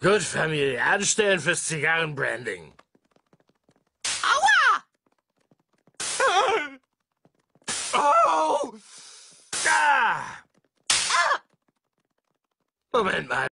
Gut, Familie, anstellen fürs Zigarrenbranding. Aua! Oh! Ah! ah! Moment mal.